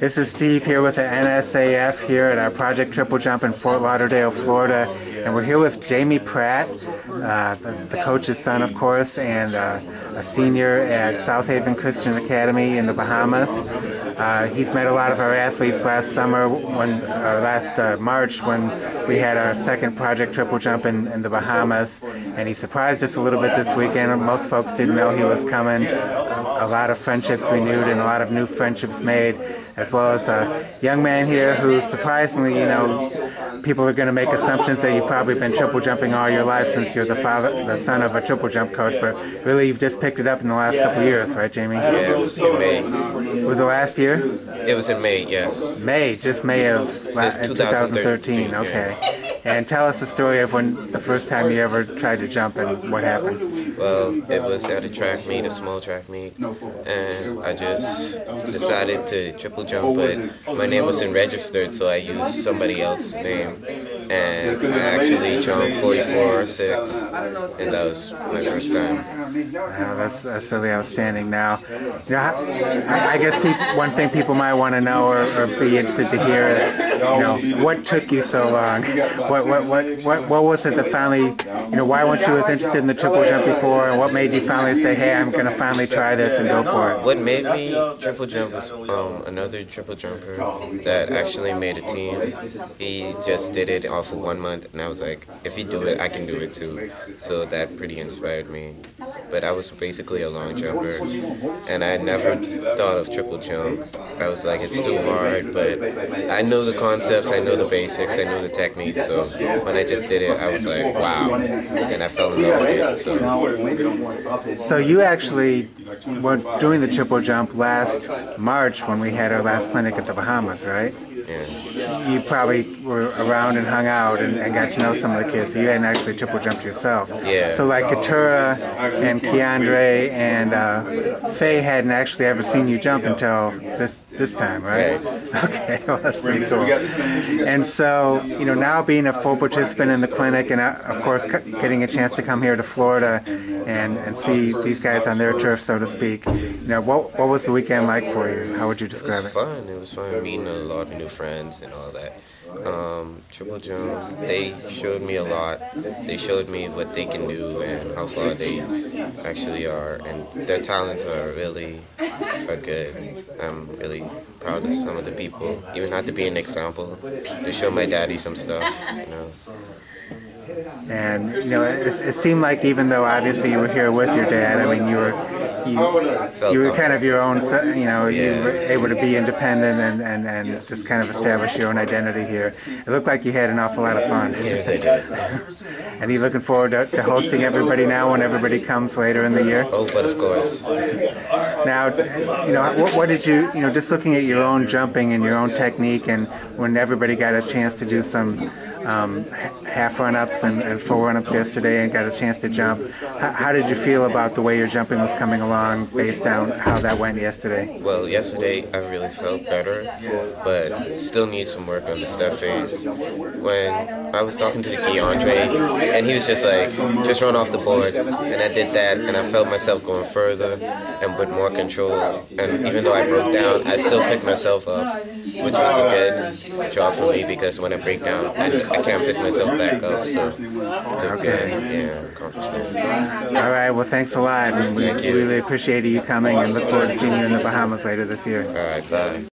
This is Steve here with the NSAF here at our Project Triple Jump in Fort Lauderdale, Florida. And we're here with Jamie Pratt, uh, the, the, coach's son, of course, and uh, a senior at South Haven Christian Academy in the Bahamas. Uh, he's met a lot of our athletes last summer, when, or last uh, March, when we had our second Project Triple Jump in, in, the Bahamas. And he surprised us a little bit this weekend. Most folks didn't know he was coming. A lot of friendships renewed and a lot of new friendships made as well as a young man here who surprisingly, you know, people are going to make assumptions that you've probably been triple jumping all your life since you're the father, the son of a triple jump coach, but really you've just picked it up in the last couple years, right, Jamie? Yeah, it was in May. Was it last year? It was in May, yes. May, just May of la- uh, 2013. 2013. Okay. Yeah. And tell us the story of when the first time you ever tried to jump and what happened. Well, it was at a track meet, a small track meet, and I just decided to triple jump, but my name wasn't registered, so I used somebody else's name, and I actually jumped 44 or 6, and that was my first time. Wow, that's, that's really outstanding. Now, know, I, I guess people, one thing people might want to know or, or be interested to hear is, you know, what took you so long? What, what, what, what, what was it that finally, you know, why weren't you as interested in the triple jump before, and what made you finally say, hey, I'm going to finally try this and go for it? What made me triple jump was um, another triple jumper that actually made a team. He just did it off of one month, and I was like, if he do it, I can do it too. So that pretty inspired me. But I was basically a long jumper, and I never thought of triple jump. I was like, it's too hard, but I know the concepts, I know the basics, I know the techniques, so when I just did it, I was like, wow, and I fell in love with it. So, so you actually were doing the triple jump last March when we had our last clinic at the Bahamas, right? Yeah. You probably were around and hung out and, and, got to know some of the kids, but you hadn't actually triple jumped yourself. Yeah. So like Katura and Keandre and uh, Faye hadn't actually ever seen you jump until this this time, right? Okay, well that's pretty cool. And so, you know, now being a full participant in the clinic and uh, of course getting a chance to come here to Florida and, and see these guys on their turf, so to speak, you know, what, what was the weekend like for you? How would you describe it? It was fun. It was fun meeting a lot of new friends and all that. Um, Triple Jump, they showed me a lot. They showed me what they can do and how far they actually are, and their talents are really are good. I'm really proud of some of the people, even not to be an example, to show my daddy some stuff. You know. And you know, it, it seemed like even though obviously you were here with your dad, I mean, you were you, you were kind of your own, you know, yeah. you were able to be independent and, and, and just kind of establish your own identity here. It looked like you had an awful lot of fun. Yes, I did. and you looking forward to, to, hosting everybody now when everybody comes later in the year? Oh, but of course. Now, you know, what, what did you, you know, just looking at your own jumping and your own technique and when everybody got a chance to do some um, half run-ups and, and, full run-ups yesterday and got a chance to jump. How did you feel about the way your jumping was coming along based on how that went yesterday? Well, yesterday I really felt better, but still need some work on the step phase. When I was talking to the Keandre, and he was just like, just run off the board, and I did that, and I felt myself going further and with more control. And even though I broke down, I still picked myself up, which was a good draw for me because when I break down, I, I can't pick myself back up. So it's okay. yeah. All right. Well, thanks a lot. And we really appreciate you coming and look forward to seeing you in the Bahamas later this year. All right. Bye.